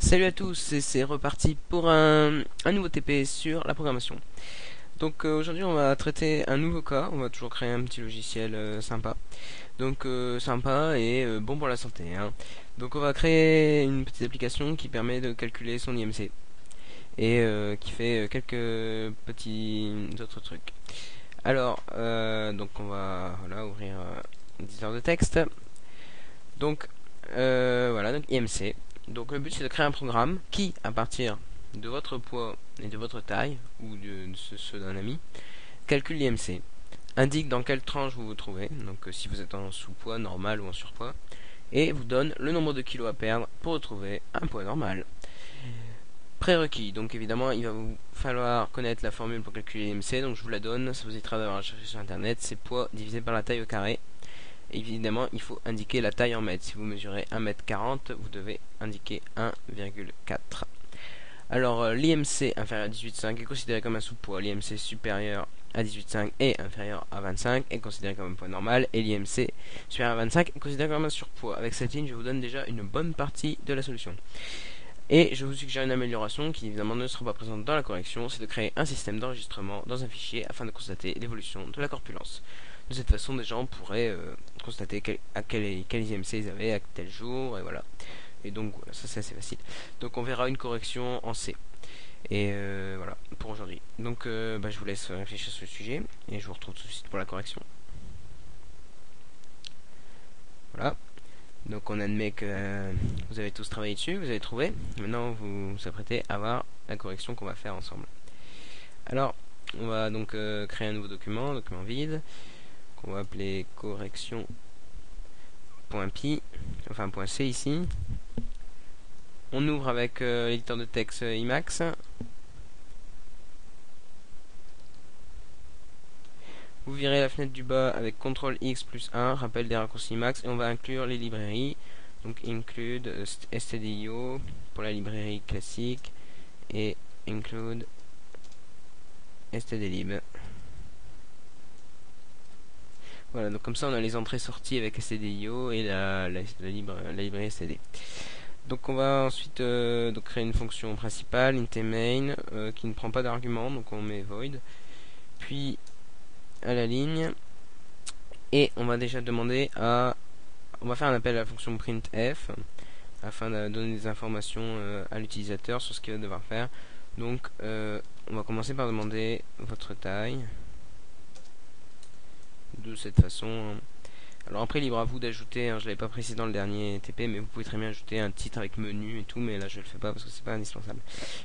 Salut à tous, et c'est reparti pour un, nouveau TP sur la programmation. Donc euh, aujourd'hui on va traiter un nouveau cas, on va toujours créer un petit logiciel euh, sympa. Donc euh, sympa et bon pour la santé. Hein. Donc on va créer une petite application qui permet de calculer son IMC. Et qui fait quelques petits autres trucs. Alors, donc on va voilà, ouvrir éditeur de texte. Donc voilà, donc IMC. Donc le but c'est de créer un programme qui, à partir de votre poids et de votre taille, ou de, ceux d'un ami, calcule l'IMC, indique dans quelle tranche vous vous trouvez, donc euh, si vous êtes en sous-poids normal ou en surpoids, et vous donne le nombre de kilos à perdre pour retrouver un poids normal. Prérequis, donc évidemment il va vous falloir connaître la formule pour calculer l'IMC, donc je vous la donne, ça vous évitera d'avoir chercher sur internet, c'est poids divisé par la taille au carré, Évidemment, il faut indiquer la taille en mètres. Si vous mesurez 1m40, vous devez indiquer 1,4. Alors, euh, l'IMC inférieur à 18,5 est considéré comme un sous-poids. L'IMC supérieur à 18,5 et inférieur à 25 est considéré comme un poids normal. Et l'IMC supérieur à 25 est considéré comme un surpoids. Avec cette ligne, je vous donne déjà une bonne partie de la solution. Et je vous suggère une amélioration qui évidemment ne sera pas présente dans la correction, c'est de créer un système d'enregistrement dans un fichier afin de constater l'évolution de la corpulence. De cette façon, des gens pourraient euh, constater à quel, IMC ils avaient à tel jour, et voilà. Et donc, voilà, ça c'est assez facile. Donc, on verra une correction en C. Et euh, voilà, pour aujourd'hui. Donc, euh, bah, je vous laisse réfléchir sur le sujet, et je vous retrouve tout de suite pour la correction. Voilà. Donc, on admet que vous avez tous travaillé dessus, vous avez trouvé. Maintenant, vous vous apprêtez à voir la correction qu'on va faire ensemble. Alors, on va donc créer un nouveau document, document vide qu'on va appeler correction.py, enfin .c ici. On ouvre avec euh, l'éditeur de texte Emacs. Vous virez la fenêtre du bas avec CTRL X plus 1, rappel des raccourcis Emacs, et on va inclure les librairies. Donc include stdio pour la librairie classique et include stdlib. Voilà, donc comme ça on a les entrées-sorties avec stdio et la, la, la, librairie std. Donc on va ensuite euh, donc créer une fonction principale, int main, euh, qui ne prend pas d'argument, donc on met void. Puis à la ligne, et on va déjà demander à... On va faire un appel à la fonction printf, afin de donner des informations euh, à l'utilisateur sur ce qu'il va devoir faire. Donc euh, on va commencer par demander votre taille de cette façon. Alors après, libre à vous d'ajouter, hein, je l'avais pas précisé dans le dernier TP, mais vous pouvez très bien ajouter un titre avec menu et tout, mais là je le fais pas parce que c'est pas indispensable.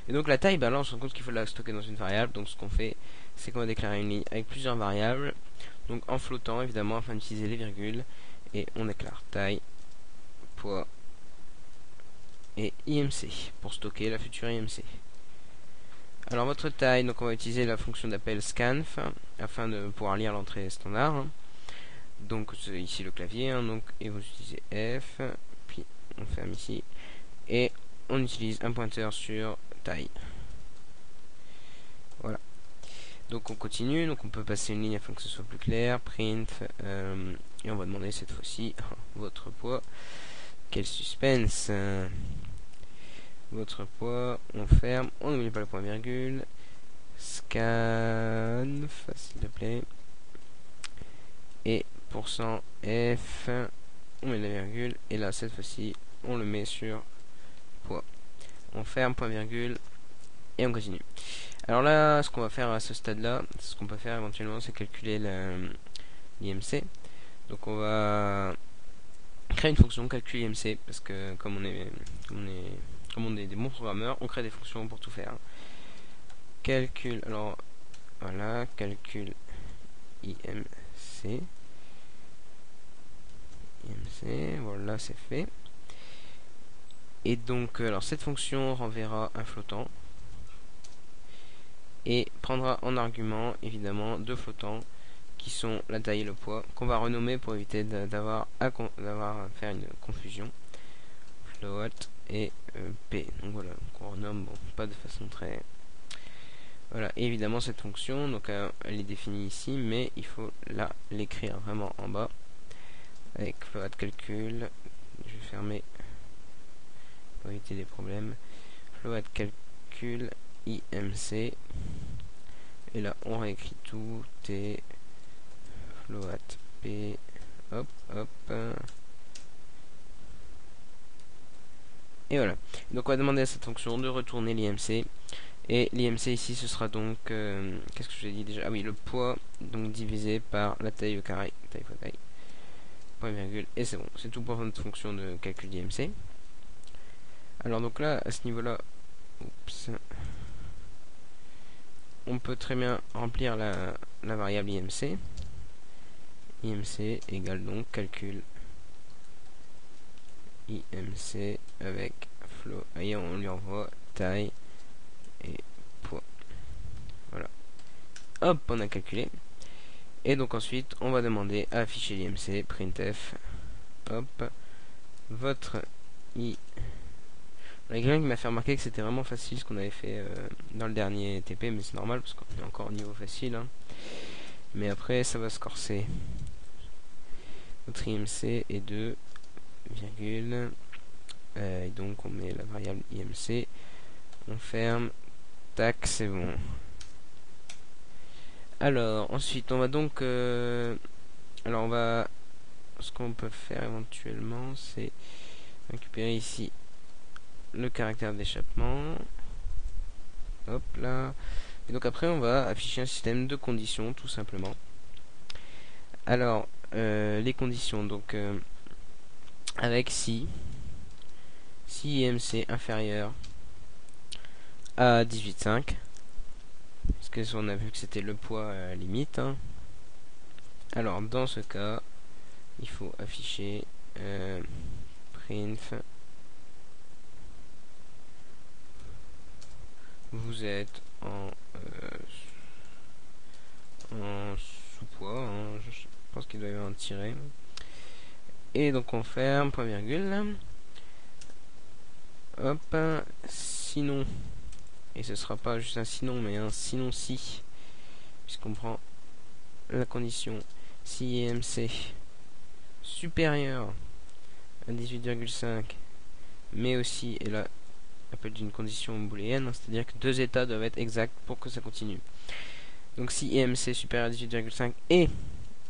Et donc la taille, bah là on se rend compte qu'il faut la stocker dans une variable, donc ce qu'on fait, c'est qu'on va déclarer une ligne avec plusieurs variables, donc en flottant évidemment afin d'utiliser les virgules, et on déclare taille, poids et IMC pour stocker la future IMC. Alors votre taille, donc on va utiliser la fonction d'appel scanf afin de pouvoir lire l'entrée standard. Hein. Donc ici le clavier, hein, donc et vous utilisez F, puis on ferme ici et on utilise un pointeur sur taille. Voilà. Donc on continue, donc on peut passer une ligne afin que ce soit plus clair, print euh, et on va demander cette fois-ci votre poids. Quel suspense votre poids, on ferme, on n'oublie pas le point virgule, scan, s'il te plaît, et pourcent %f, on met la virgule, et là cette fois-ci, on le met sur poids. On ferme, point virgule, et on continue. Alors là, ce qu'on va faire à ce stade-là, ce qu'on peut faire éventuellement, c'est calculer l'IMC. Donc on va créer une fonction calcul IMC, parce que comme on est, comme on est comme on est des bons programmeurs, on crée des fonctions pour tout faire. Calcul, alors voilà, calcul IMC. IMC, voilà, c'est fait. Et donc, alors cette fonction renverra un flottant et prendra en argument évidemment deux flottants qui sont la taille et le poids qu'on va renommer pour éviter d'avoir à faire une confusion float et euh, P. Donc voilà, on renomme, bon, pas de façon très... Voilà, évidemment cette fonction, donc euh, elle est définie ici, mais il faut là l'écrire vraiment en bas, avec float calcul, je vais fermer pour éviter des problèmes. Float calcul IMC. Et là, on réécrit tout. T float P. Hop, hop. Et voilà. Donc on va demander à cette fonction de retourner l'IMC. Et l'IMC ici ce sera donc euh, qu'est-ce que j'ai dit déjà? Ah oui le poids donc divisé par la taille au carré. Taille fois taille. Point virgule. Et c'est bon. C'est tout pour notre fonction de calcul d'IMC. Alors donc là à ce niveau là oups on peut très bien remplir la, la variable IMC. IMC égale donc calcul IMC avec flow. Et on lui envoie taille et poids. Voilà. Hop, on a calculé. Et donc ensuite, on va demander à afficher l'IMC, printf, hop, votre i. Il y qui m'a fait remarquer que c'était vraiment facile ce qu'on avait fait euh, dans le dernier TP, mais c'est normal parce qu'on est encore au niveau facile. Hein. Mais après, ça va se corser. Notre IMC est de virgule. Euh, et donc on met la variable IMC. On ferme. Tac, c'est bon. Alors, ensuite, on va donc... Euh, alors, on va... Ce qu'on peut faire éventuellement, c'est récupérer ici le caractère d'échappement. Hop là. Et donc après, on va afficher un système de conditions, tout simplement. Alors, euh, les conditions, donc avec si si IMC inférieur à 18,5 parce que on a vu que c'était le poids euh, limite hein. alors dans ce cas il faut afficher euh, print vous êtes en, euh, en sous-poids hein. je pense qu'il doit y avoir un tiret et donc on ferme, point virgule. Hop, sinon, et ce sera pas juste un sinon, mais un sinon si, puisqu'on prend la condition si EMC supérieur à 18,5, mais aussi, et là, appelle d'une condition booléenne, c'est-à-dire que deux états doivent être exacts pour que ça continue. Donc si EMC supérieur à 18,5 et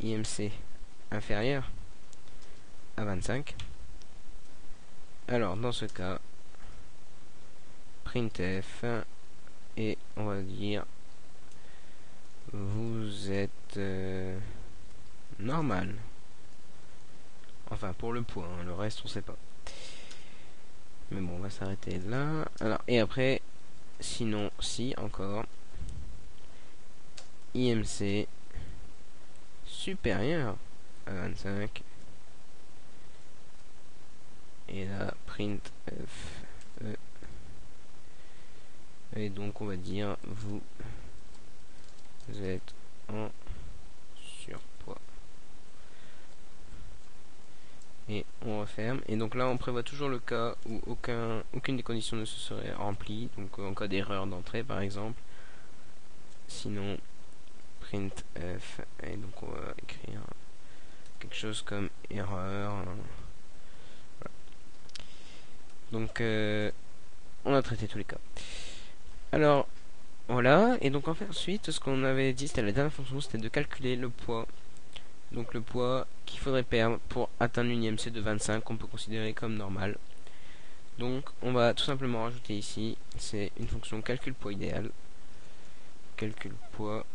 IMC inférieur, à 25. Alors, dans ce cas, printf, et on va dire, vous êtes euh, normal. Enfin, pour le poids, hein, le reste, on sait pas. Mais bon, on va s'arrêter là. Alors, et après, sinon, si, encore, IMC supérieur à 25 et là print e. et donc on va dire vous êtes en surpoids. Et on referme. Et donc là on prévoit toujours le cas où aucun aucune des conditions ne se serait remplie donc en cas d'erreur d'entrée par exemple. Sinon print f. Et donc on va écrire quelque chose comme erreur donc, euh, on a traité tous les cas. Alors, voilà. Et donc, en fait, ensuite, ce qu'on avait dit, c'était la dernière fonction, c'était de calculer le poids. Donc, le poids qu'il faudrait perdre pour atteindre une IMC de 25, qu'on peut considérer comme normal. Donc, on va tout simplement rajouter ici, c'est une fonction calcul poids idéal. Calcul poids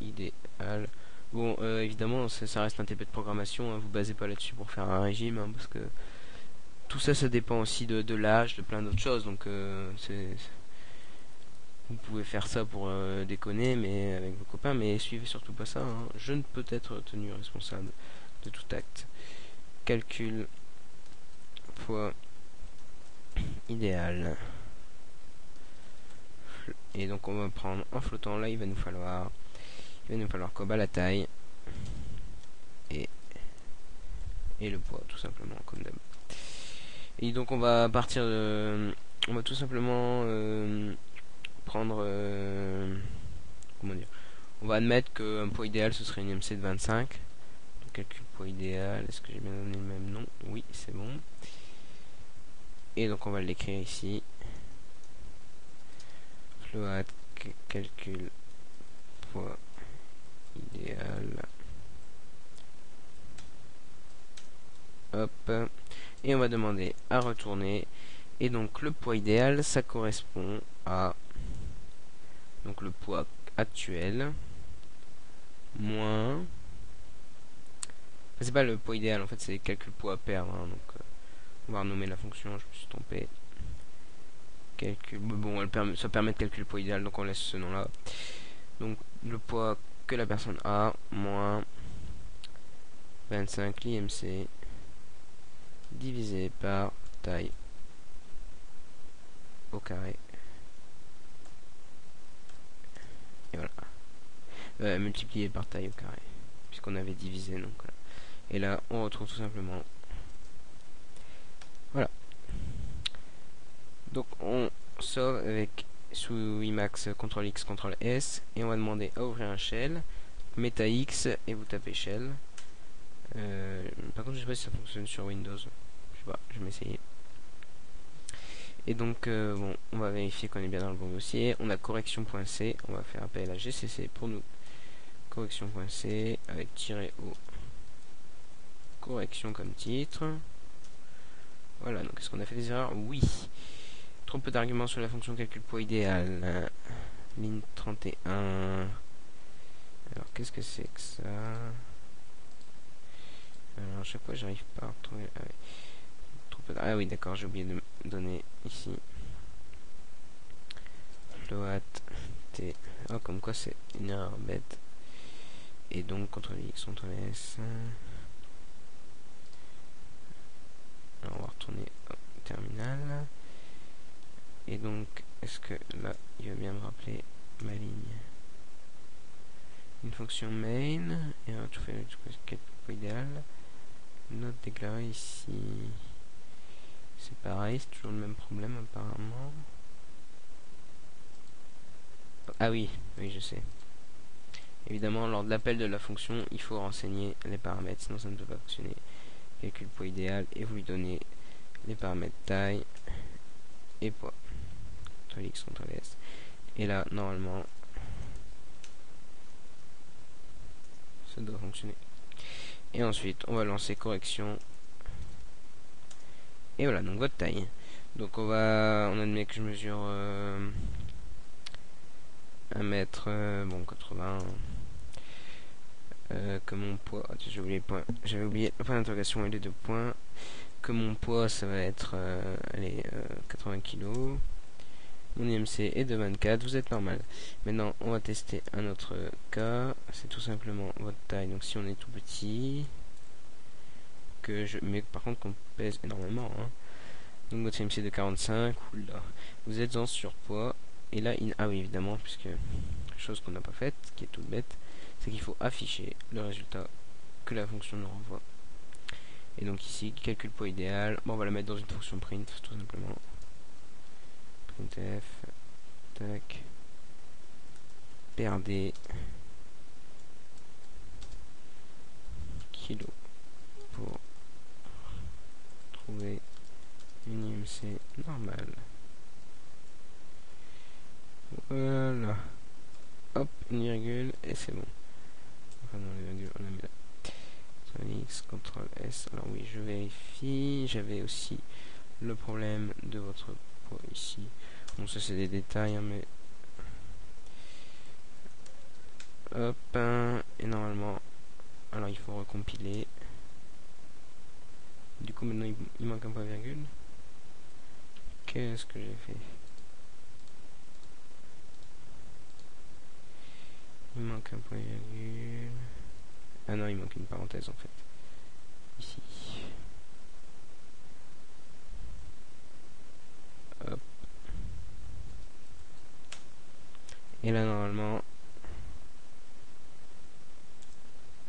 idéal. Bon, euh, évidemment, ça, reste un TP de programmation, hein, vous basez pas là-dessus pour faire un régime, hein, parce que tout ça, ça dépend aussi de, l'âge, de plein d'autres choses. Donc, euh, vous pouvez faire ça pour euh, déconner, mais avec vos copains, mais suivez surtout pas ça. Hein. Je ne peux être tenu responsable de tout acte. Calcul poids idéal. Et donc on va prendre en flottant. Là, il va nous falloir, il va nous falloir bah, la taille et et le poids, tout simplement, comme d'hab. Et donc on va partir de... On va tout simplement euh, prendre... Euh, comment dire On va admettre qu'un poids idéal ce serait une MC de 25. Donc calcul poids idéal, est-ce que j'ai bien donné le même nom? Oui, c'est bon. Et donc on va l'écrire ici. Float calcul poids idéal. Hop. Et on va demander à retourner. Et donc le poids idéal, ça correspond à donc le poids actuel moins c'est pas le poids idéal en fait c'est calcul poids à perdre hein, donc euh, on va renommer la fonction je me suis trompé. Calcul bon elle ça permet de calculer le poids idéal donc on laisse ce nom là donc le poids que la personne a moins 25 l'IMC divisé par taille au carré. Et voilà. Euh, multiplié par taille au carré puisqu'on avait divisé donc voilà. et là on retrouve tout simplement. Voilà. Donc on sauve avec sous Emacs CTRL X CTRL S et on va demander à ouvrir un shell meta X et vous tapez shell euh, par contre je sais pas si ça fonctionne sur Windows. Je sais pas je vais m'essayer. Et donc euh, bon on va vérifier qu'on est bien dans le bon dossier. On a correction.c on va faire appel à GCC pour nous. Correction.c avec tiré au correction comme titre. Voilà donc est-ce qu'on a fait des erreurs? Oui. Trop peu d'arguments sur la fonction calcul poids idéal. Ligne 31 alors qu'est-ce que c'est que ça? Alors à chaque fois j'arrive pas à retrouver ah oui, ah oui d'accord j'ai oublié de donner ici float t oh comme quoi c'est une erreur bête et donc contre X, contre S. Alors on va retourner au terminal. Et donc, est-ce que là, il va bien me rappeler ma ligne? Une fonction main, et alors tu fais le point idéal. Note déclarée ici. C'est pareil, c'est toujours le même problème apparemment. Ah oui, oui je sais. Évidemment, lors de l'appel de la fonction, il faut renseigner les paramètres, sinon ça ne peut pas fonctionner. Calcul poids idéal, et vous lui donnez les paramètres taille et poids. X, S. Et là, normalement, ça doit fonctionner. Et ensuite, on va lancer correction. Et voilà, donc votre taille. Donc on va, on admet que je mesure euh, 1 mètre, euh, bon 80. Euh, que mon poids, ah, j'ai oublié j'avais oublié le point d'interrogation et les deux points. Que mon poids ça va être euh, allez, 80 kg. Mon IMC est de 24, vous êtes normal. Maintenant on va tester un autre cas, c'est tout simplement votre taille. Donc si on est tout petit, que je, mais par contre qu'on pèse énormément. Hein. Donc votre IMC est de 45, oula, vous êtes en surpoids. Et là, ah oui évidemment, puisque chose qu'on n'a pas faite, qui est toute bête, c'est qu'il faut afficher le résultat que la fonction nous renvoie. Et donc ici, calcul poids idéal, bon, on va la mettre dans une fonction print, tout simplement. Printf, tac, PRD, kilo, pour trouver une IMC normale. Voilà. Hop, une virgule, et c'est bon on a mis là. X, CTRL S. Alors oui, je vérifie. J'avais aussi le problème de votre ici. Bon, ça c'est des détails, hein, mais... Hop, hein, et normalement... Alors il faut recompiler. Du coup maintenant il manque un point virgule. Qu'est-ce que j'ai fait? Il manque un point virgule. Ah non, il manque une parenthèse en fait. Ici. Hop. Et là normalement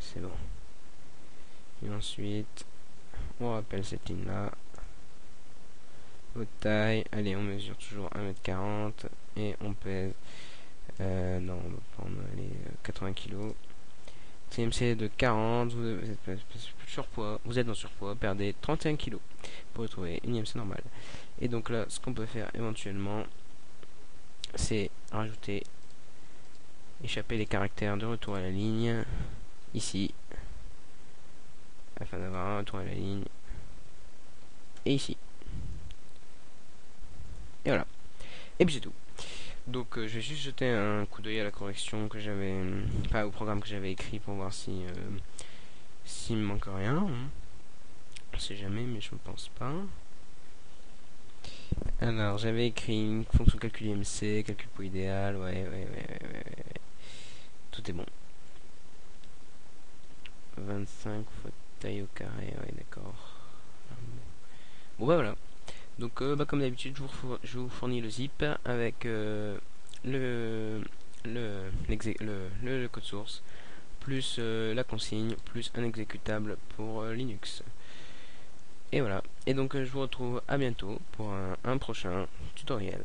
c'est bon. Et ensuite on rappelle cette ligne là. Votre taille, allez on mesure toujours 1m40 et on pèse euh, non, on va prendre les 80 kg. TMC de 40, vous êtes surpoids, vous êtes en surpoids, perdez 31 kg pour retrouver une IMC normale. Et donc là, ce qu'on peut faire éventuellement, c'est rajouter, échapper les caractères de retour à la ligne, ici, afin d'avoir un retour à la ligne, et ici. Et voilà. Et puis c'est tout. Donc euh, je vais juste jeter un coup d'œil à la correction que j'avais, pas au programme que j'avais écrit pour voir si euh, s'il me manque rien. On sait jamais, mais je ne pense pas. Alors j'avais écrit une fonction calcul IMC, calcul point idéal, ouais, ouais, ouais, ouais, ouais, Tout est bon. 25 fois taille au carré, ouais, d'accord. Bon bah voilà. Donc euh, bah, comme d'habitude je, vous fournis le zip avec euh, le, le, le, code source plus euh, la consigne plus un exécutable pour Linux. Et voilà. Et donc je vous retrouve à bientôt pour un, prochain tutoriel.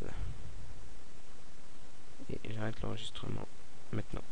Et j'arrête l'enregistrement maintenant.